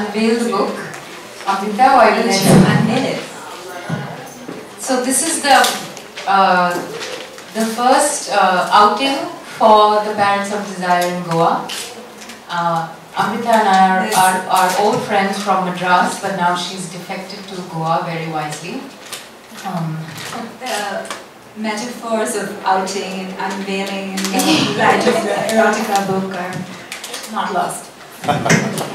unveil the book. Amrita, why don't you? unveil it. So this is the uh, the first uh, outing for the Parrots of Desire in Goa. Uh, Amrita and I are, are, are old friends from Madras, but now she's defected to Goa very wisely. Um, The metaphors of outing and unveiling and the light of the erotica book are not lost.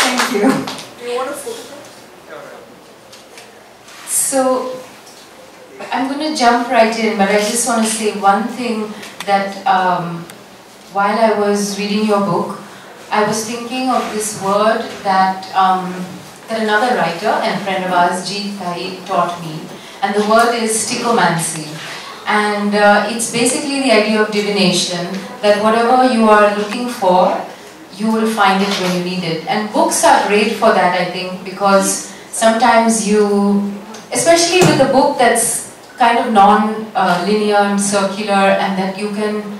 Thank you. So I'm going to jump right in, but I just want to say one thing that um, while I was reading your book, I was thinking of this word that um, that another writer and friend of ours, Jeet Thayil, taught me, and the word is stichomancy. And uh, it's basically the idea of divination that whatever you are looking for, you will find it when you need it. And books are great for that, I think, because sometimes you, especially with a book that's kind of non-linear and circular, and that you can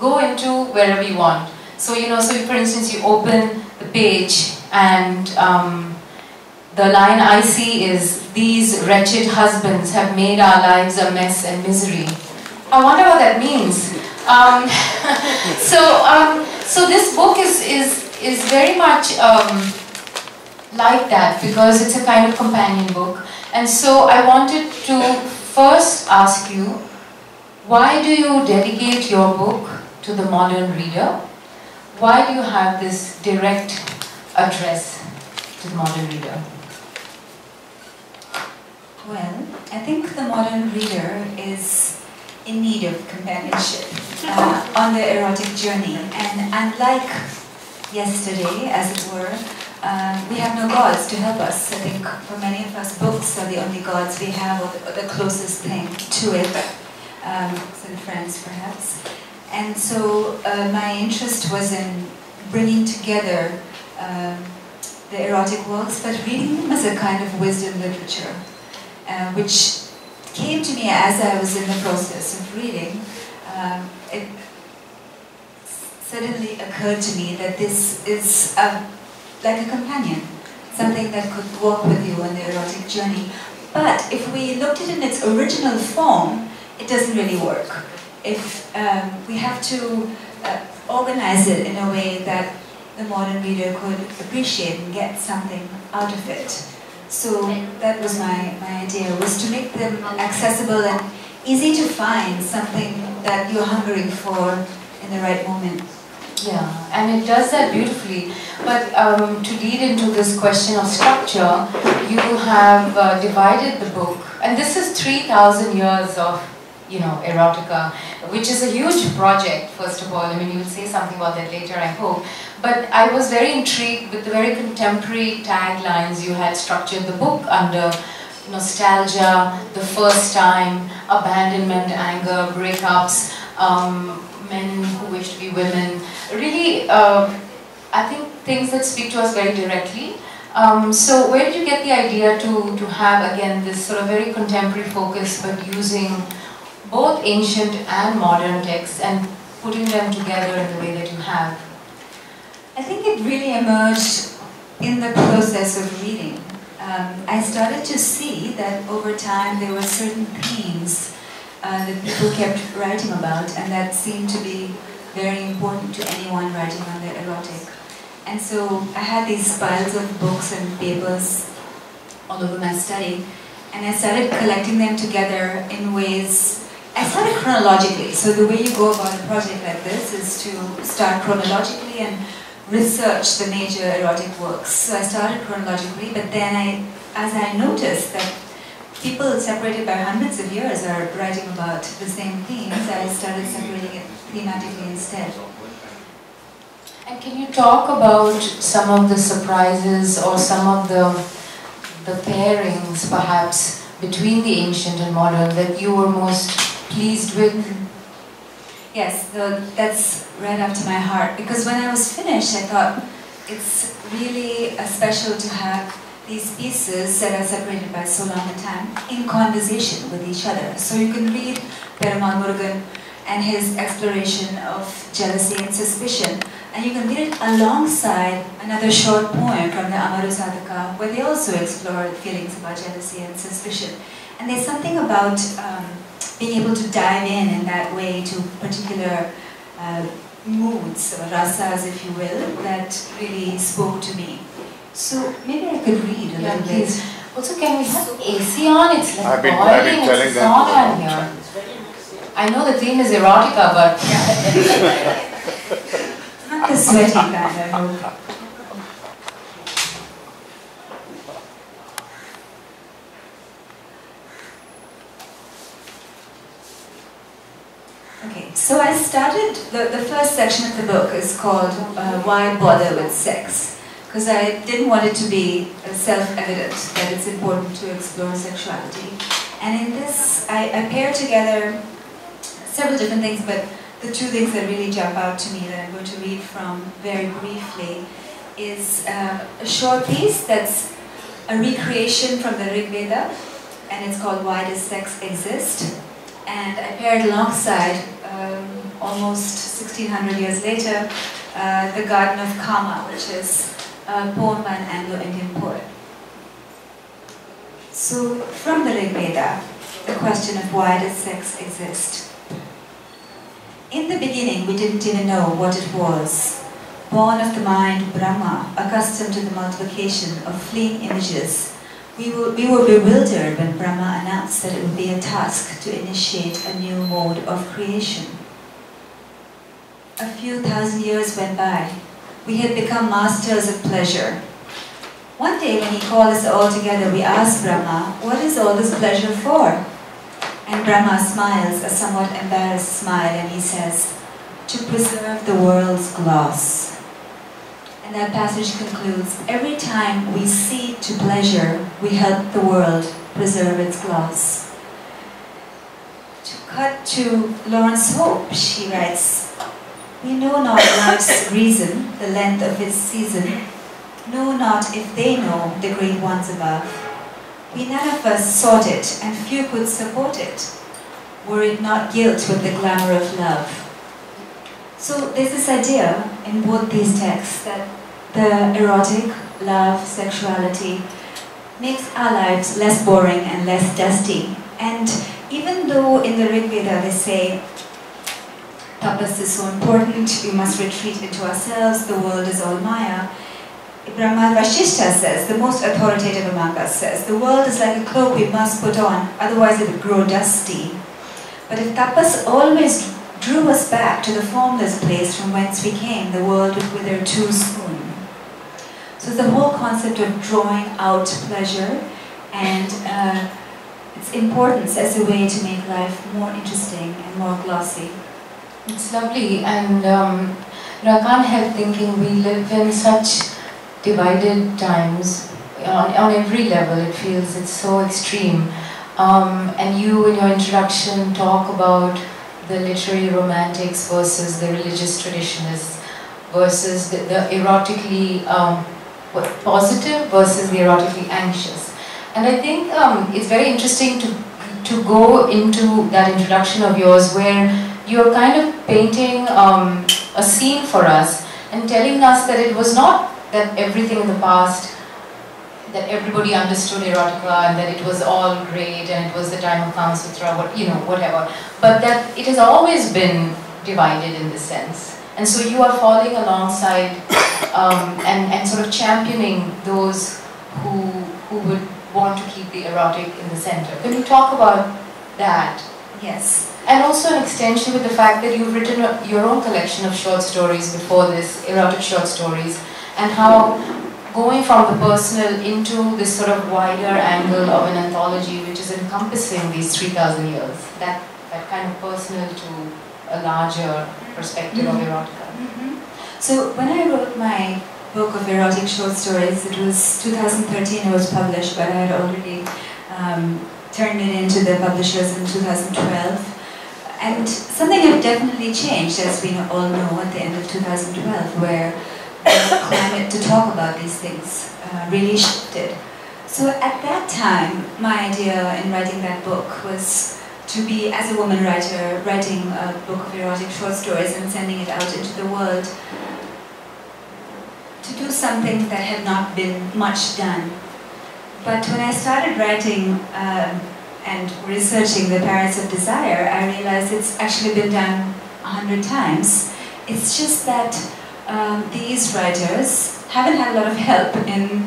go into wherever you want. So you know, so for instance, you open the page and um, the line I see is, these wretched husbands have made our lives a mess and misery. I wonder what that means. Um, so, um, so this book is, is, is very much um, like that because it's a kind of companion book. And so I wanted to first ask you, why do you dedicate your book to the modern reader? Why do you have this direct address to the modern reader? Well, I think the modern reader is in need of companionship uh, on the erotic journey. And unlike yesterday, as it were, uh, we have no gods to help us. I think for many of us, books are the only gods we have, or the, closest thing to it, um, and friends perhaps. And so uh, my interest was in bringing together um, the erotic works, but reading them as a kind of wisdom literature uh, which came to me as I was in the process of reading. Um, it suddenly occurred to me that this is a, like a companion, something that could walk with you on the erotic journey. But if we looked at it in its original form, it doesn't really work. If um, we have to uh, organize it in a way that the modern reader could appreciate and get something out of it. So that was my, my idea, was to make them accessible and easy to find, something that you're hungering for in the right moment. Yeah, and it does that beautifully. But um, to lead into this question of structure, you have uh, divided the book, and this is 3,000 years of, you know, erotica, which is a huge project, first of all. I mean, you'll say something about that later, I hope. But I was very intrigued with the very contemporary taglines you had structured the book under nostalgia, the first time, abandonment, anger, breakups, um, men who wish to be women. Really, uh, I think things that speak to us very directly. Um, so where did you get the idea to, to have, again, this sort of very contemporary focus, but using both ancient and modern texts and putting them together in the way that you have? I think it really emerged in the process of reading. Um, I started to see that over time there were certain themes uh, that people kept writing about and that seemed to be very important to anyone writing on the erotic. And so I had these piles of books and papers all over my study and I started collecting them together in ways I started chronologically. So the way you go about a project like this is to start chronologically and research the major erotic works. So I started chronologically, but then I, as I noticed that people separated by hundreds of years are writing about the same themes, I started separating it thematically instead. And can you talk about some of the surprises or some of the, the pairings perhaps between the ancient and modern that you were most pleased with? Yes, the, that's right up to my heart. Because when I was finished, I thought it's really special to have these pieces that are separated by so long a time in conversation with each other. So you can read Perumal Murugan and his exploration of jealousy and suspicion. And you can read it alongside another short poem from the Amaru Shataka, where they also explore feelings about jealousy and suspicion. And there's something about um, being able to dive in in that way to particular uh, moods, or rasas, if you will, that really spoke to me. So maybe I could read a Yeah, little please. bit. Also, can we have AC on? It's like I've been, boiling. I've been telling it's them hot on here. I know the theme is erotica, but Not the sweaty kind, I hope. Okay, so I started, the, the first section of the book is called uh, Why Bother with Sex? Because I didn't want it to be uh, self-evident that it's important to explore sexuality. And in this, I, I pair together several different things, but the two things that really jump out to me that I'm going to read from very briefly is uh, a short piece that's a recreation from the Rig Veda, and it's called Why Does Sex Exist? And I paired alongside, um, almost 1600 years later, uh, The Garden of Kama, which is a poem by an Anglo-Indian poet. So, from the Rig Veda, the question of why does sex exist? In the beginning, we didn't even know what it was. Born of the mind Brahma, accustomed to the multiplication of fleeing images, we were, we were bewildered when Brahma announced that it would be a task to initiate a new mode of creation. A few thousand years went by. We had become masters of pleasure. One day, when he called us all together, we asked Brahma, What is all this pleasure for? And Brahma smiles a somewhat embarrassed smile and he says, To preserve the world's gloss. And that passage concludes Every time we cede to pleasure, we help the world preserve its gloss. To cut to Laurence Hope, she writes, We know not life's reason, the length of its season, know not if they know the great ones above. We none of us sought it, and few could support it, were it not gilt with the glamour of love. So there's this idea in both these texts that the erotic, love, sexuality makes our lives less boring and less dusty. And even though in the Rig Veda they say tapas is so important, we must retreat into ourselves, the world is all Maya, Brahma Vashishta says, the most authoritative among us says, the world is like a cloak we must put on, otherwise it would grow dusty. But if tapas always drew us back to the formless place from whence we came, the world would wither too soon. So the whole concept of drawing out pleasure and uh, its importance as a way to make life more interesting and more glossy. it's lovely. And um, I can't help thinking we live in such divided times on, on every level. It feels it's so extreme. Um, and you, in your introduction, talk about the literary romantics versus the religious traditionists versus the, the erotically um, positive versus the erotically anxious. And I think um, it's very interesting to, to go into that introduction of yours where you're kind of painting um, a scene for us and telling us that it was not that everything in the past, that everybody understood erotica and that it was all great and it was the time of Kama Sutra, what, you know, whatever, but that it has always been divided in this sense. And so you are falling alongside um, and, and sort of championing those who, who would want to keep the erotic in the center. Can you talk about that? Yes. And also an extension with the fact that you've written your own collection of short stories before this, erotic short stories, and how going from the personal into this sort of wider angle of an anthology which is encompassing these 3,000 years, that, that kind of personal to a larger perspective of Mhm. erotica. Mhm. So when I wrote my book of erotic short stories, it was 2013 it was published, but I had already um, turned it into the publishers in 2012. And something had definitely changed, as we all know, at the end of 2012, where climate to talk about these things uh, really shifted. So at that time, my idea in writing that book was to be, as a woman writer, writing a book of erotic short stories and sending it out into the world, to do something that had not been much done. But when I started writing um, and researching the Parrots of Desire, I realized it's actually been done a hundred times. It's just that um, these writers haven't had a lot of help in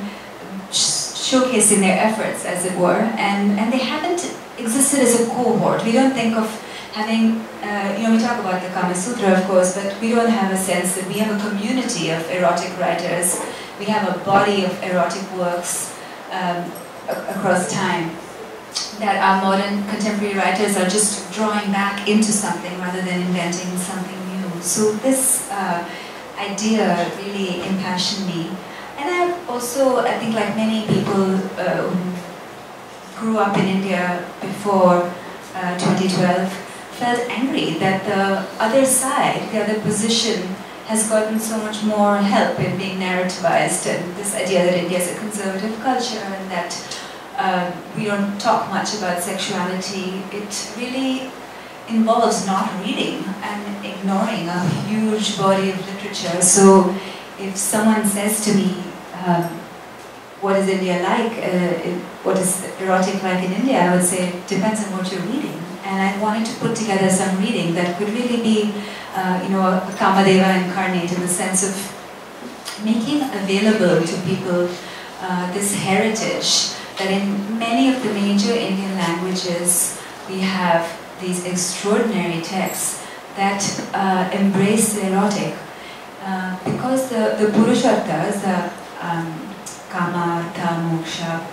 showcasing their efforts, as it were, and, and they haven't existed as a cohort. We don't think of having, uh, you know, we talk about the Kama Sutra, of course, but we don't have a sense that we have a community of erotic writers. We have a body of erotic works um, across time that our modern contemporary writers are just drawing back into something rather than inventing something new. So this uh, idea really impassioned me. And I also, I think like many people uh, who grew up in India before uh, 2012, felt angry that the other side, the other position, has gotten so much more help in being narrativized and this idea that India is a conservative culture and that uh, we don't talk much about sexuality. It really involves not reading and ignoring a huge body of literature. So if someone says to me, um, what is India like, uh, what is erotic like in India, I would say it depends on what you're reading. And I wanted to put together some reading that could really be, uh, you know, a Kamadeva incarnate in the sense of making available to people uh, this heritage that in many of the major Indian languages we have these extraordinary texts that uh, embrace the erotic. Uh, because the, the Purusharthas, the um, Kama, Artha, Moksha,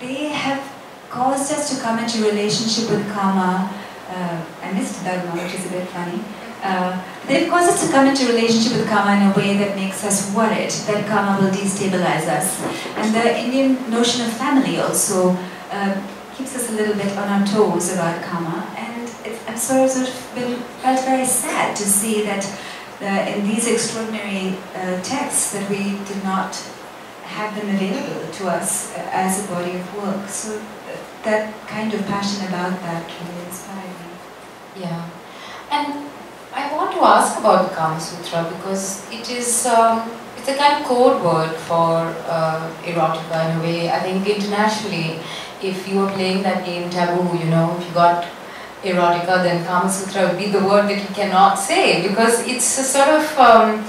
they have caused us to come into relationship with Kama. Uh, I missed Dharma, which is a bit funny. Uh, they've caused us to come into relationship with karma in a way that makes us worried that karma will destabilize us. And the Indian notion of family also uh, keeps us a little bit on our toes about karma. And I'm sort of, sort of been, felt very sad to see that uh, in these extraordinary uh, texts that we did not have them available to us uh, as a body of work. So uh, that kind of passion about that really inspired me. Yeah. And I want to ask about the Kama Sutra because it is um, it's a kind of code word for uh, erotica in a way. I think internationally, if you were playing that game taboo, you know, if you got erotica, then Kama Sutra would be the word that you cannot say because it's a sort of um,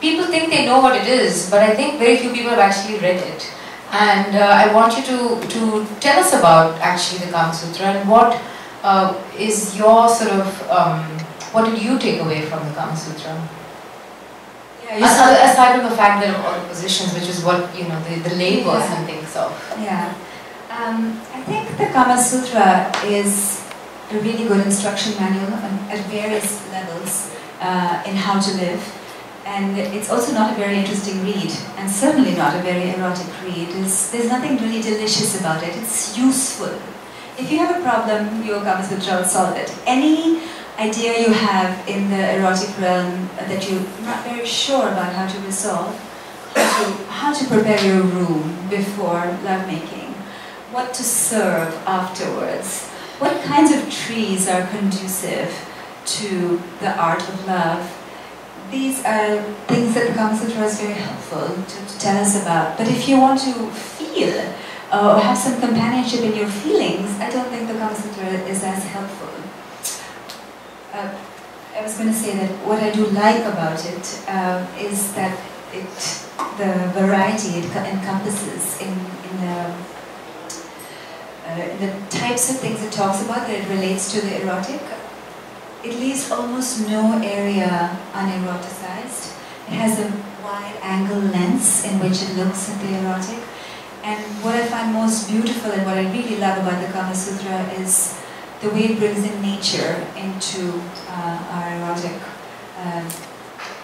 people think they know what it is, but I think very few people have actually read it. And uh, I want you to to tell us about actually the Kama Sutra and what uh, is your sort of um, what did you take away from the Kama Sutra? Yeah, aside, aside from the fact that all the positions, which is what you know, the, the labels yeah. and things of. Yeah, um, I think the Kama Sutra is a really good instruction manual at various levels uh, in how to live. And it's also not a very interesting read, and certainly not a very erotic read. There's, there's nothing really delicious about it. It's useful. If you have a problem, your Kama Sutra will solve it. Any idea you have in the erotic realm that you're not very sure about how to resolve, how to, how to prepare your room before lovemaking, what to serve afterwards, what kinds of trees are conducive to the art of love. These are things that the Kama is very helpful to, to tell us about. But if you want to feel uh, or have some companionship in your feelings, I don't think the Kama is as helpful uh, I was going to say that what I do like about it uh, is that it, the variety it encompasses in, in the, uh, the types of things it talks about that it relates to the erotic. It leaves almost no area uneroticized. It has a wide angle lens in which it looks at the erotic. And what I find most beautiful and what I really love about the Kama Sutra is the way it brings in nature into uh, our erotic uh,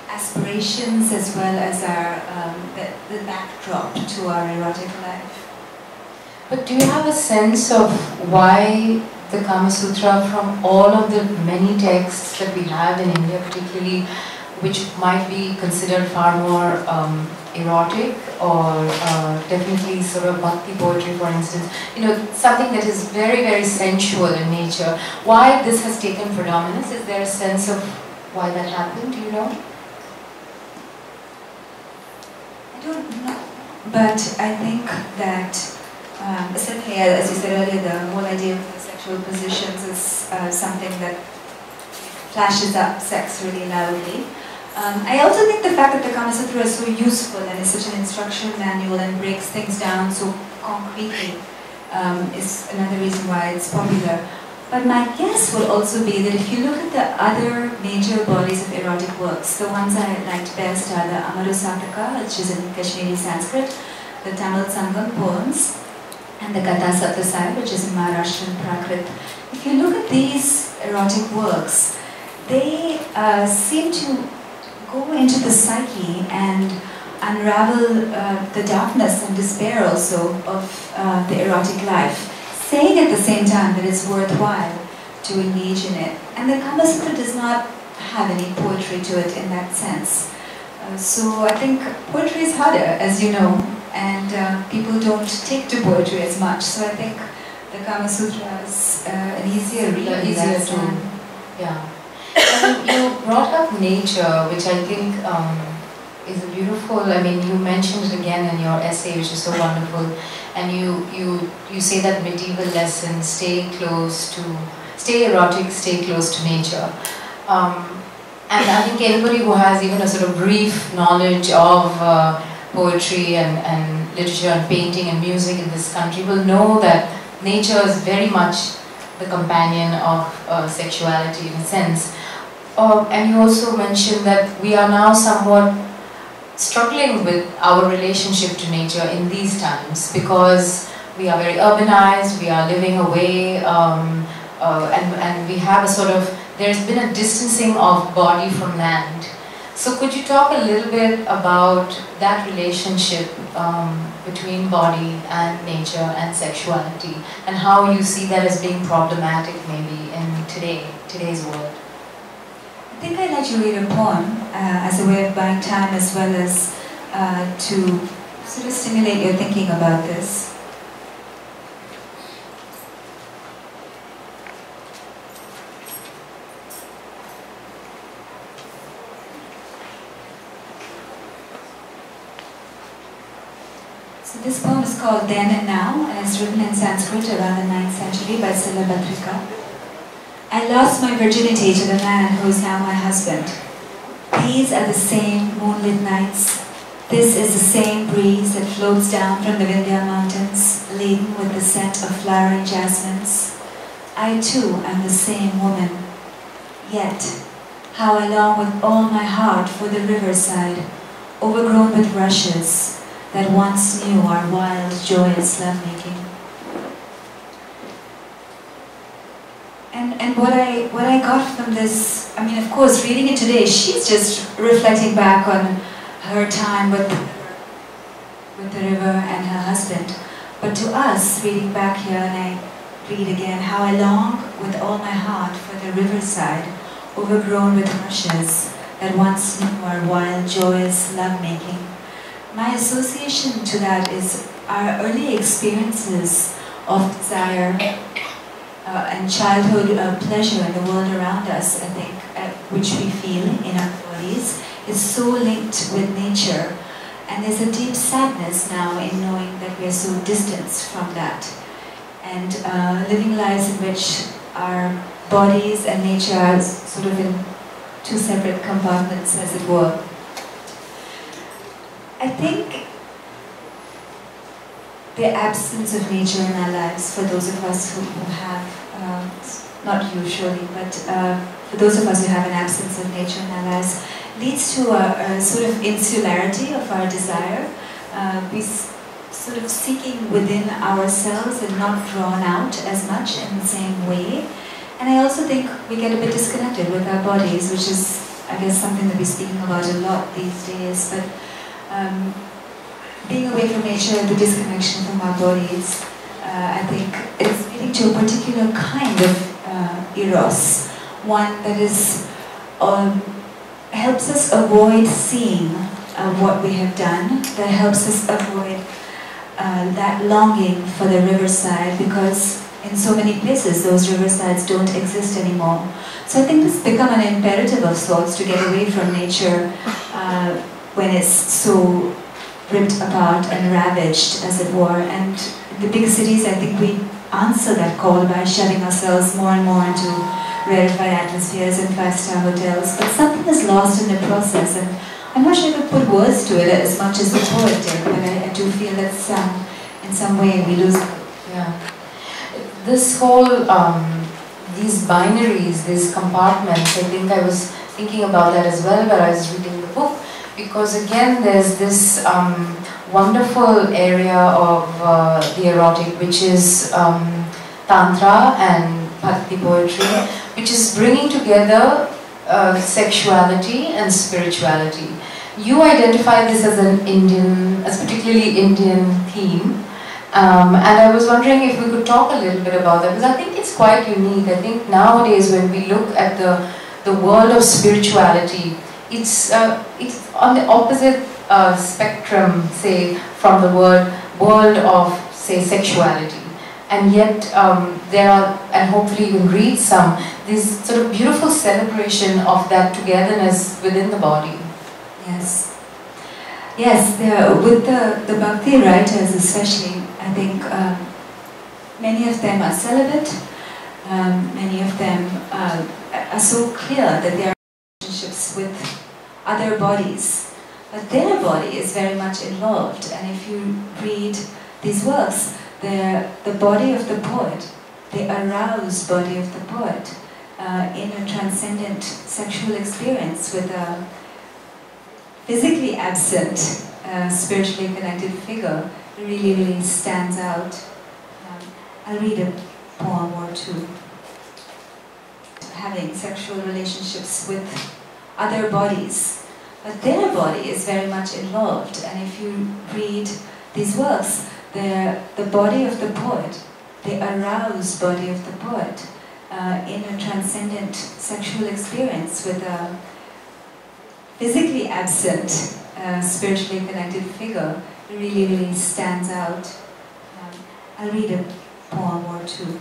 aspirations as well as our um, the, the backdrop to our erotic life. But do you have a sense of why the Kama Sutra, from all of the many texts that we have in India particularly, which might be considered far more um, erotic or uh, definitely sort of bhakti poetry, for instance. You know, something that is very, very sensual in nature. Why this has taken predominance? Is there a sense of why that happened? Do you know? I don't know, but I think that um, certainly, as you said earlier, the whole idea of sexual positions is uh, something that flashes up sex really loudly. Um, I also think the fact that the Kama Sutra is so useful and is such an instruction manual and breaks things down so concretely um, is another reason why it's popular. But my guess will also be that if you look at the other major bodies of erotic works, the ones I liked best are the Amarusataka, which is in Kashmiri Sanskrit, the Tamil Sangam poems, and the Katha Saptasai, which is in Maharashtrian Prakrit. If you look at these erotic works, they uh, seem to go into the psyche and unravel uh, the darkness and despair also of uh, the erotic life saying at the same time that it's worthwhile to engage in it. And the Kama Sutra does not have any poetry to it in that sense. Uh, so I think poetry is harder, as you know, and uh, people don't take to poetry as much. So I think the Kama Sutra is uh, an easier read. Easier to, yeah. And you brought up nature, which I think um, is beautiful, I mean, you mentioned it again in your essay, which is so wonderful and you, you, you say that medieval lesson, stay close to, stay erotic, stay close to nature. Um, and I think anybody who has even a sort of brief knowledge of uh, poetry and, and literature and painting and music in this country will know that nature is very much the companion of uh, sexuality in a sense. Uh, and you also mentioned that we are now somewhat struggling with our relationship to nature in these times because we are very urbanized, we are living away, um, uh, and, and we have a sort of, there's been a distancing of body from land. So could you talk a little bit about that relationship um, between body and nature and sexuality and how you see that as being problematic maybe in today, today's world? I think I'd like to read a poem uh, as a way of buying time as well as uh, to sort of stimulate your thinking about this. So this poem is called Then and Now and it's written in Sanskrit around the 9th century by Silabhattarika. I lost my virginity to the man who is now my husband. These are the same moonlit nights. This is the same breeze that floats down from the Vindhya mountains, laden with the scent of flowering jasmines. I too am the same woman. Yet, how I long with all my heart for the riverside, overgrown with rushes, that once knew our wild, joyous lovemaking. And, and what I what I got from this, I mean, of course, reading it today, she's just reflecting back on her time with with the river and her husband. But to us, reading back here, and I read again, how I long with all my heart for the riverside, overgrown with rushes, that once knew our wild, joyous lovemaking. My association to that is our early experiences of desire uh, and childhood uh, pleasure in the world around us, I think, uh, which we feel in our bodies, is so linked with nature. And there's a deep sadness now in knowing that we are so distanced from that. And uh, living lives in which our bodies and nature are sort of in two separate compartments, as it were. I think the absence of nature in our lives for those of us who, who have, um, not usually, but uh, for those of us who have an absence of nature in our lives, leads to a, a sort of insularity of our desire. Uh, we sort of seeking within ourselves and not drawn out as much in the same way. And I also think we get a bit disconnected with our bodies, which is, I guess, something that we're speaking about a lot these days. But um, being away from nature, the disconnection from our bodies, uh, I think is leading to a particular kind of uh, eros, one that is um, helps us avoid seeing uh, what we have done, that helps us avoid uh, that longing for the riverside because in so many places those riversides don't exist anymore. So I think it's become an imperative of sorts to get away from nature uh, when it's so ripped apart and ravaged, as it were. And the big cities, I think we answer that call by shoving ourselves more and more into rarefied atmospheres and five-star hotels. But something is lost in the process, and I'm not sure I could put words to it as much as the poet did, but I, I do feel that some, in some way we lose. Yeah. This whole, um, these binaries, these compartments, I think I was thinking about that as well when I was reading the book, because again there's this um, wonderful area of uh, the erotic, which is um, Tantra and Bhakti poetry, which is bringing together uh, sexuality and spirituality. You identify this as an Indian, as particularly Indian theme. Um, and I was wondering if we could talk a little bit about that because I think it's quite unique. I think nowadays when we look at the, the world of spirituality, it's, uh, it's on the opposite uh, spectrum, say, from the word world of, say, sexuality. And yet um, there are, and hopefully you can read some, this sort of beautiful celebration of that togetherness within the body. Yes. Yes, there, with the, the Bhakti writers especially, I think um, many of them are celibate, um, many of them uh, are so clear that they are relationships with other bodies. But their body is very much involved, and if you read these works, the the body of the poet, the aroused body of the poet, uh, in a transcendent sexual experience with a physically absent, uh, spiritually connected figure, really, really stands out. Um, I'll read a poem or two. Having sexual relationships with other bodies, but their body is very much involved. And if you read these works, the, the body of the poet, the aroused body of the poet, uh, in a transcendent sexual experience with a physically absent, uh, spiritually connected figure, really, really stands out. Um, I'll read a poem or two.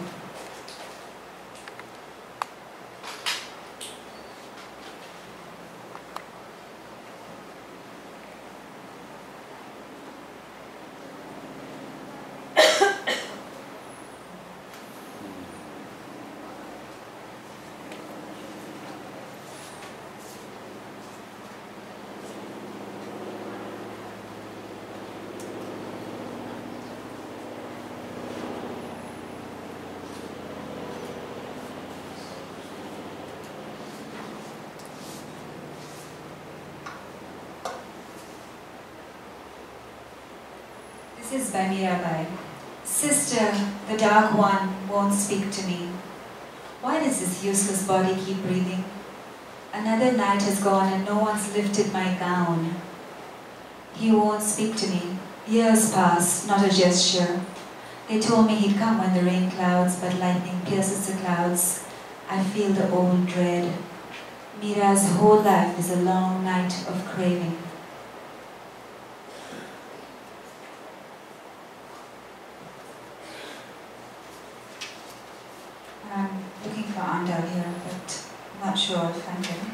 Is by Mirabai. Sister, the dark one won't speak to me. Why does this useless body keep breathing? Another night has gone and no one's lifted my gown. He won't speak to me. Years pass, not a gesture. They told me he'd come when the rain clouds, but lightning pierces the clouds. I feel the old dread. Mira's whole life is a long night of craving. I'm looking for Andal here, but I'm not sure I'll find him.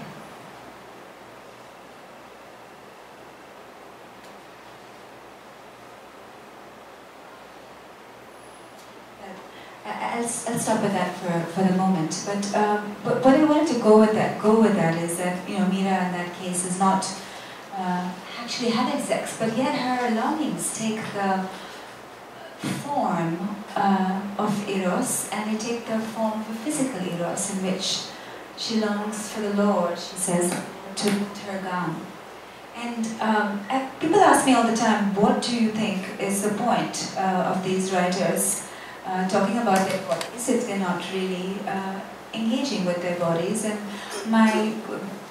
I'll, I'll stop with that for, for the moment. But, um, but what I wanted to go with that go with that is that you know Mira in that case is not uh, actually having sex, but yet her longings take the form uh, of eros, and they take the form of a physical eros, in which she longs for the Lord. She says to, gown. And um, people ask me all the time, what do you think is the point uh, of these writers? uh, talking about their bodies if they're not really uh, engaging with their bodies. And my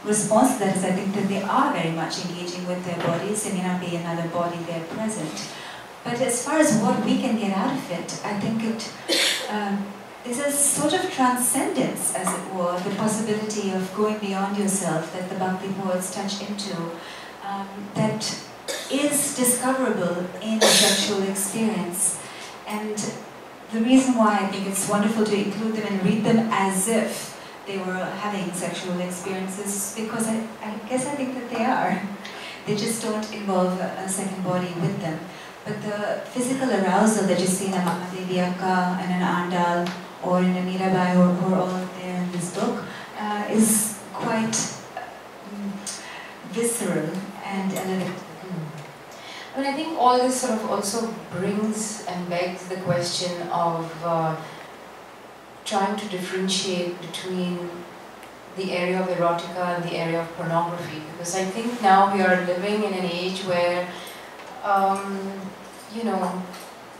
response to that is I think that they are very much engaging with their bodies. There may not be another body there present. But as far as what we can get out of it, I think it, um, there's a sort of transcendence, as it were, the possibility of going beyond yourself that the Bhakti poets touch into, um, that is discoverable in sexual experience. And the reason why I think it's wonderful to include them and read them as if they were having sexual experiences, because I, I guess I think that they are. They just don't involve a second body with them. But the physical arousal that you see in a Mahadevi Akka and an Andal or in a Mirabai or, or all there in this book uh, is quite um, visceral and elegant. I mean, I think all this sort of also brings and begs the question of uh, trying to differentiate between the area of erotica and the area of pornography. Because I think now we are living in an age where, um, you know,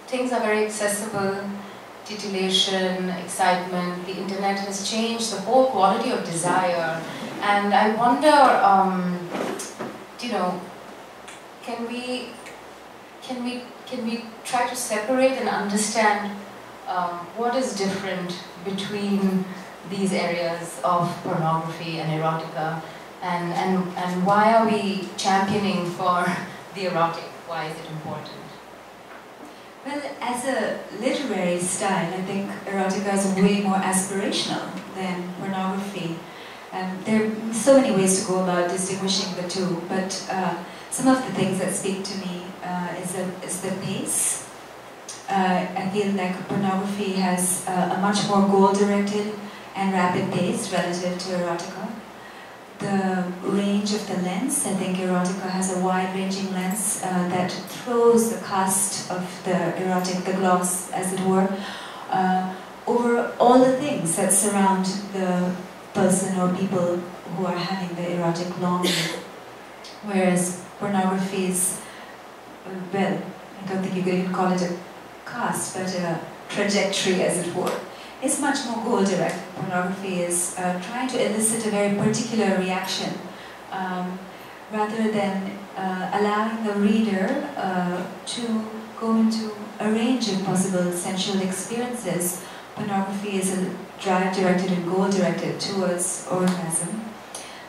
things are very accessible, titillation, excitement, the internet has changed the whole quality of desire. And I wonder, um, you know, can we can we can we try to separate and understand um, what is different between these areas of pornography and erotica and, and, and why are we championing for the erotic? Why is it important? Well, as a literary style, I think erotica is way more aspirational than pornography. Um, there are so many ways to go about distinguishing the two, but uh, some of the things that speak to me uh, is, the, is the pace. Uh, I feel like pornography has uh, a much more goal-directed and rapid pace relative to erotica. The range of the lens, I think erotica has a wide-ranging lens uh, that throws the cast of the erotic, the gloss as it were, uh, over all the things that surround the person or people who are having the erotic longing. Whereas pornography is, well, I don't think you could even call it a cast, but a trajectory as it were is much more goal direct. Pornography is uh, trying to elicit a very particular reaction um, rather than uh, allowing the reader uh, to go into a range of possible sensual experiences. Pornography is a drive directed and goal directed towards orgasm.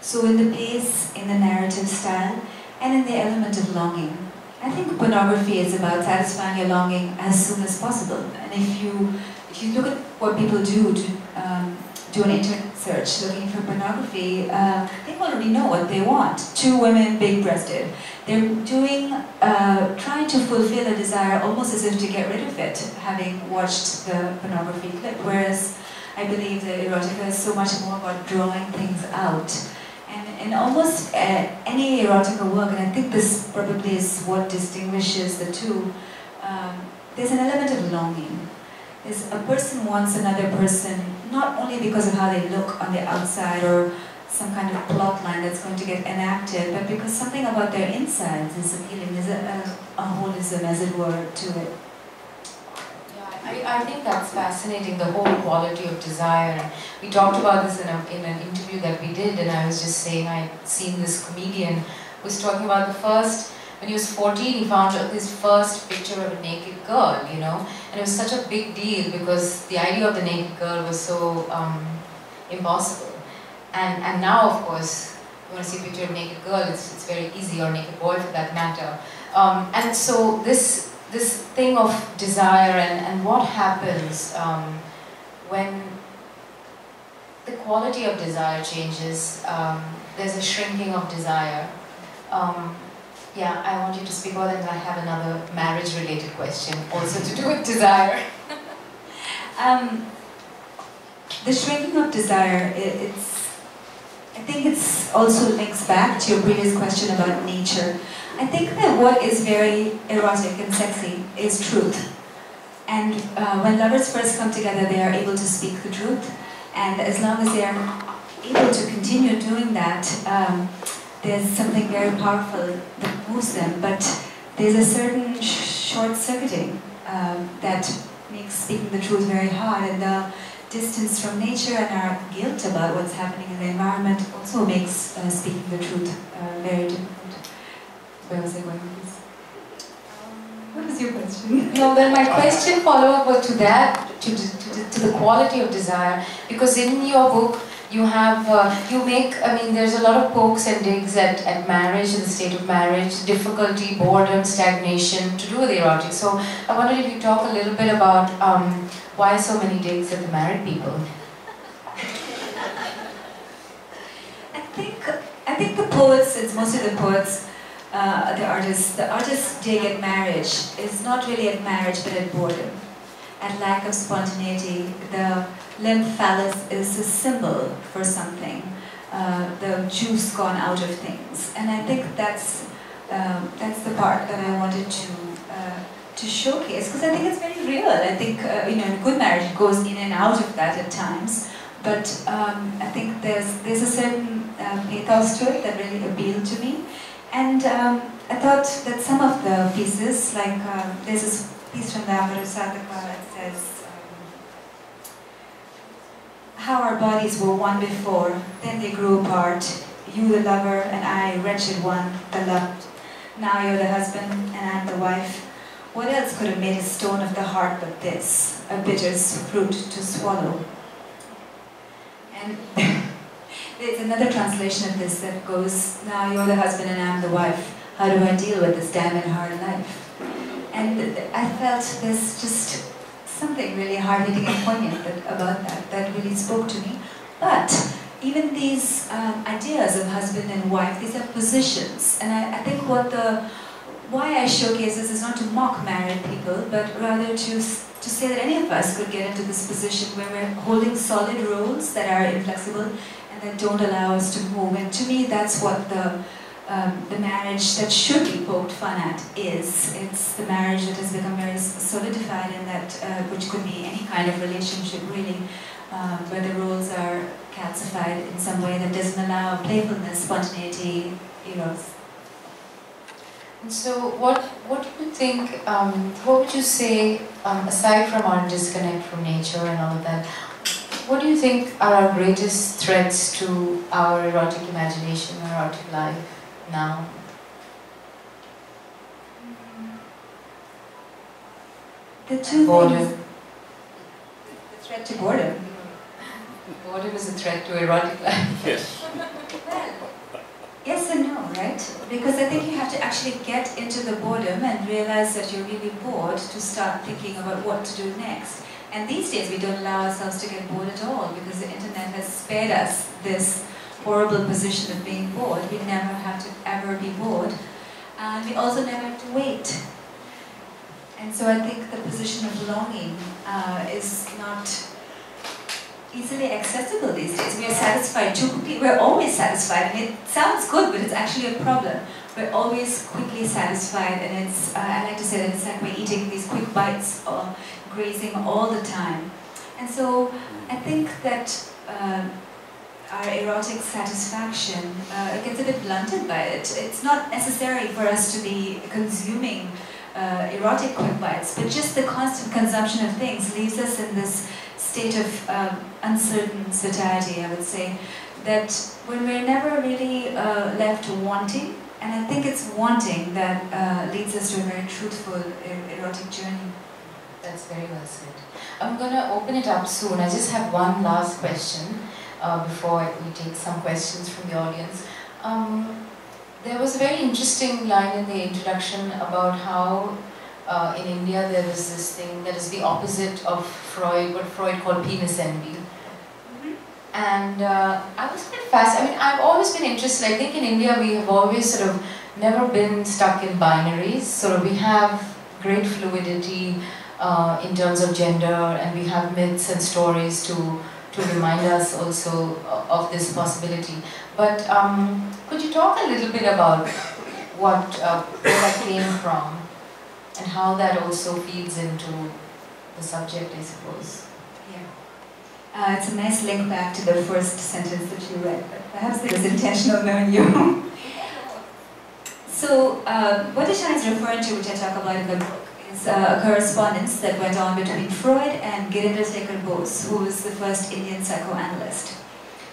So in the pace, in the narrative style, and in the element of longing. I think pornography is about satisfying your longing as soon as possible. And if you if you look at what people do to um, do an internet search looking for pornography, uh, they already know what they want. Two women, big-breasted. They're doing, uh, trying to fulfill a desire almost as if to get rid of it, having watched the pornography clip. Whereas I believe that erotica is so much more about drawing things out. And in almost uh, any erotica work, and I think this probably is what distinguishes the two, um, there's an element of longing is a person wants another person not only because of how they look on the outside or some kind of plot line that's going to get enacted, but because something about their insides is appealing, there's a, a, a holism, as it were, to it. Yeah, I, I think that's fascinating, the whole quality of desire. We talked about this in, a, in an interview that we did, and I was just saying I'd seen this comedian who was talking about the first when he was 14, he found his first picture of a naked girl, you know, and it was such a big deal because the idea of the naked girl was so um, impossible. And, and now, of course, you want to see a picture of a naked girl, it's, it's very easy, or naked boy for that matter. Um, and so this, this thing of desire and, and what happens um, when the quality of desire changes, um, there's a shrinking of desire. Um, yeah, I want you to speak about and I have another marriage-related question, also to do with desire. um, the shrinking of desire, it, it's, I think it's also links back to your previous question about nature. I think that what is very erotic and sexy is truth. And uh, when lovers first come together, they are able to speak the truth. And as long as they are able to continue doing that, um, there's something very powerful that moves them, but there's a certain short-circuiting um, that makes speaking the truth very hard, and the distance from nature and our guilt about what's happening in the environment also makes uh, speaking the truth uh, very difficult. Where was I going with this? What was your question? No, then my question follow-up was to that, to, to to the quality of desire. Because in your book, you have, uh, you make, I mean, there's a lot of pokes and digs at, at marriage, in the state of marriage, difficulty, boredom, stagnation, to do with erotic. So I wondered if you talk a little bit about um, why so many digs at the married people. I think, I think the poets, it's mostly the poets, uh, the artists, the artists dig at marriage. It's not really at marriage, but at boredom, at lack of spontaneity. The limb phallus is a symbol for something. Uh, the juice gone out of things, and I think that's um, that's the part that I wanted to uh, to showcase because I think it's very real. I think uh, you know, in good marriage it goes in and out of that at times, but um, I think there's there's a certain um, pathos to it that really appealed to me, and um, I thought that some of the pieces, like um, there's this piece from the Amaru Shataka that says how our bodies were one before, then they grew apart. You the lover, and I, wretched one, the loved. Now you're the husband, and I'm the wife. What else could have made a stone of the heart but this, a bitter fruit to swallow? And there's another translation of this that goes, Now you're the husband and I'm the wife. How do I deal with this damn and hard life? And I felt this just something really hard-hitting and poignant about that, that really spoke to me. But even these um, ideas of husband and wife, these are positions. And I, I, think what the, why I showcase this is not to mock married people, but rather to, to say that any of us could get into this position where we're holding solid roles that are inflexible and that don't allow us to move. And to me, that's what the um, the marriage that should be poked fun at is. It's the marriage that has become very solidified and that, uh, which could be any kind of relationship really, um, where the roles are calcified in some way that doesn't allow playfulness, spontaneity, eros. And so what, what do you think, um, what would you say, um, aside from our disconnect from nature and all of that, what do you think are our greatest threats to our erotic imagination our erotic life? Now? The two boredom. Things. The threat to boredom. Boredom is a threat to erotic life. Yes. well, yes and no, right? Because I think you have to actually get into the boredom and realize that you're really bored to start thinking about what to do next. And these days we don't allow ourselves to get bored at all because the internet has spared us this horrible position of being bored. We never have to ever be bored. And we also never have to wait. And so I think the position of longing uh, is not easily accessible these days. We are satisfied too quickly. We're always satisfied, and it sounds good, but it's actually a problem. We're always quickly satisfied, and it's, uh, I like to say that it's like we're eating these quick bites or grazing all the time. And so I think that uh, our erotic satisfaction uh, gets a bit blunted by it. It's not necessary for us to be consuming uh, erotic quick bites, but just the constant consumption of things leaves us in this state of um, uncertain satiety, I would say, that when we're never really uh, left wanting, and I think it's wanting that uh, leads us to a very truthful erotic journey. That's very well said. I'm going to open it up soon. I just have one last question uh, before we take some questions from the audience. Um, there was a very interesting line in the introduction about how uh, in India there is this thing that is the opposite of Freud, what Freud called penis envy. Mm-hmm. And uh, I was quite fast. I mean, I've always been interested. I think in India we have always sort of never been stuck in binaries. Sort of we have great fluidity uh, in terms of gender, and we have myths and stories to to remind us also of this possibility. But um, could you talk a little bit about what uh, where that came from and how that also feeds into the subject, I suppose? Yeah. Uh, it's a nice link back to the first sentence that you read, but perhaps it was intentional knowing you. so, uh, what Tishani is referring to, which I talk about in the book, uh, a correspondence that went on between Freud and Girinder Sekhar Bose, who was the first Indian psychoanalyst.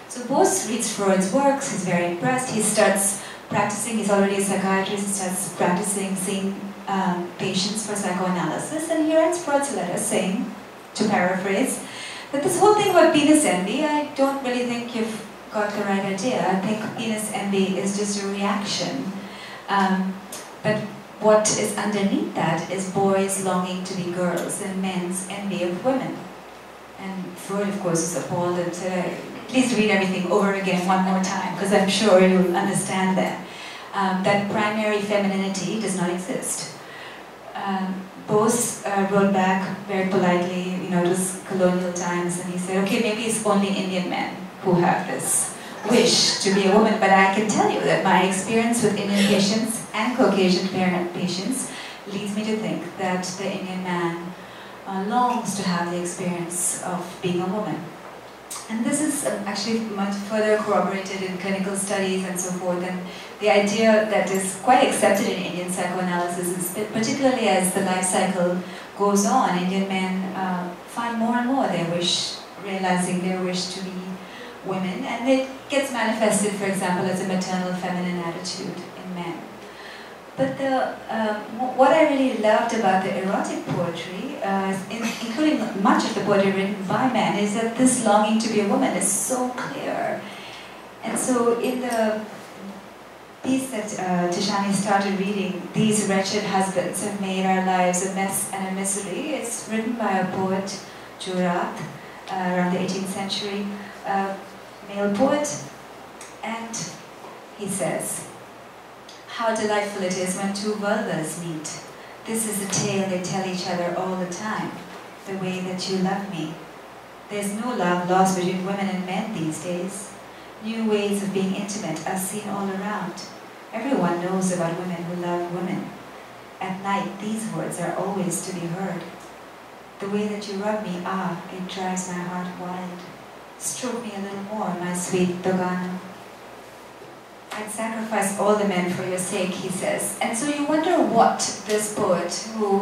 So Bose reads Freud's works, he's very impressed, he starts practicing, he's already a psychiatrist, he starts practicing, seeing um, patients for psychoanalysis, and he writes Freud's letter saying, to paraphrase. that this whole thing about penis envy, I don't really think you've got the right idea. I think penis envy is just a reaction. Um, but what is underneath that is boys longing to be girls and men's envy of women. And Freud, of course, is appalled and said, please read everything over again one more time, because I'm sure you'll understand that. Um, that primary femininity does not exist. Um, Bose uh, wrote back very politely, you know, it was colonial times, and he said, okay, maybe it's only Indian men who have this wish to be a woman, but I can tell you that my experience with Indian patients and Caucasian parent patients leads me to think that the Indian man uh, longs to have the experience of being a woman. And this is um, actually much further corroborated in clinical studies and so forth. And the idea that is quite accepted in Indian psychoanalysis is that particularly as the life cycle goes on, Indian men uh, find more and more their wish, realizing their wish to be women. And it gets manifested, for example, as a maternal feminine attitude in men. But the, um, what I really loved about the erotic poetry, uh, in, including much of the poetry written by men, is that this longing to be a woman is so clear. And so in the piece that uh, Tishani started reading, These Wretched Husbands Have Made Our Lives a Mess and a Misery, it's written by a poet, Jurat, uh, around the 18th century, male poet, and he says, how delightful it is when two vulvas meet. This is a tale they tell each other all the time, the way that you love me. There's no love lost between women and men these days. New ways of being intimate are seen all around. Everyone knows about women who love women. At night, these words are always to be heard. The way that you rub me, ah, it drives my heart wild. Stroke me a little more, my sweet Dogana. I'd sacrifice all the men for your sake, he says. And so you wonder what this poet, who,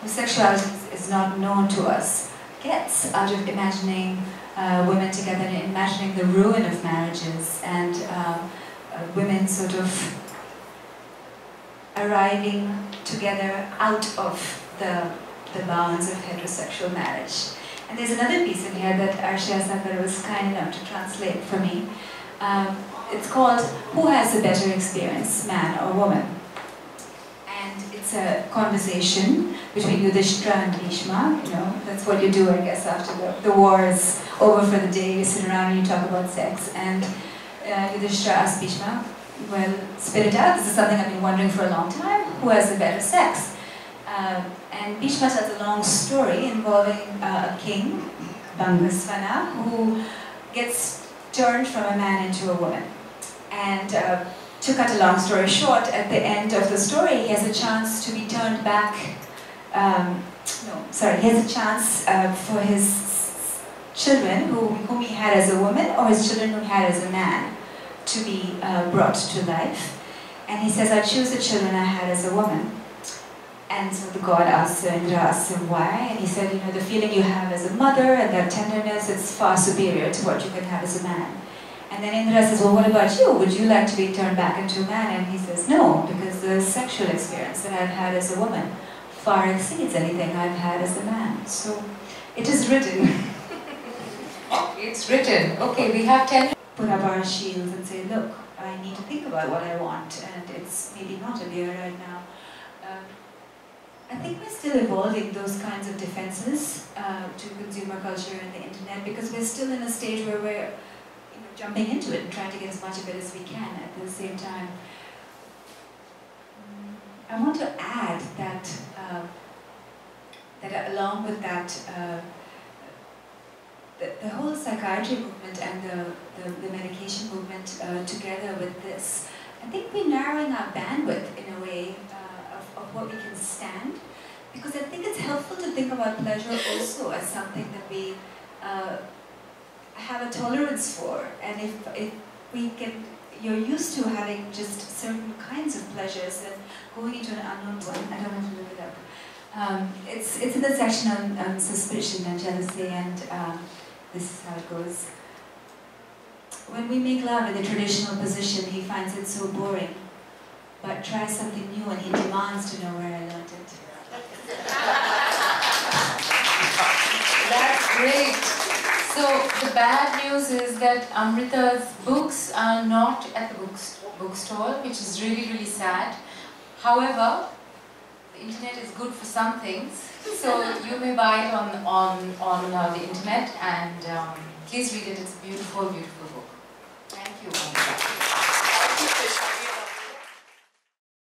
whose sexuality is not known to us, gets out of imagining uh, women together and imagining the ruin of marriages and uh, uh, women sort of arriving together out of the, the bounds of heterosexual marriage. And there's another piece in here that Arshia Sattar was kind enough to translate for me. Um, it's called Who Has a Better Experience, Man or Woman? And it's a conversation between Yudhishthira and Bhishma. You know, that's what you do, I guess, after the, the war is over for the day. You sit around and you talk about sex. And uh, Yudhishthira asks Bhishma, well, spit it out. This is something I've been wondering for a long time. Who has the better sex? Uh, and Bhishma tells a long story involving uh, a king, Bhangasvana, who gets turned from a man into a woman. And uh, to cut a long story short, at the end of the story, he has a chance to be turned back. Um, no, sorry, he has a chance uh, for his children, who, whom he had as a woman, or his children whom he had as a man, to be uh, brought to life. And he says, I choose the children I had as a woman. And so the god asked Indra asked him why, and he said, you know, the feeling you have as a mother and that tenderness, it's far superior to what you can have as a man. And then Indra says, well, what about you? Would you like to be turned back into a man? And he says, no, because the sexual experience that I've had as a woman far exceeds anything I've had as a man. So it is written. it's written. Okay, we have 10 Put up our shields and say, look, I need to think about what I want, and it's maybe not a beer right now. Um, I think we're still evolving those kinds of defenses uh, to consumer culture and the internet because we're still in a stage where we're jumping into it and trying to get as much of it as we can at the same time. I want to add that uh, that along with that, uh, the, the, whole psychiatry movement and the, the, the medication movement uh, together with this, I think we're narrowing our bandwidth in a way uh, of, of what we can stand. Because I think it's helpful to think about pleasure also as something that we uh, have a tolerance for. And if, if we can, you're used to having just certain kinds of pleasures and going into an unknown one, I don't have to look it up. Um, it's, it's in the section on, on suspicion and jealousy and um, this is how it goes. When we make love in the traditional position, he finds it so boring. But try something new and he demands to know where I learned it. That's great. So the bad news is that Amrita's books are not at the books, bookstall, which is really, really sad. However, the internet is good for some things, so you may buy it on on on uh, the internet and um, please read it. It's a beautiful, beautiful book.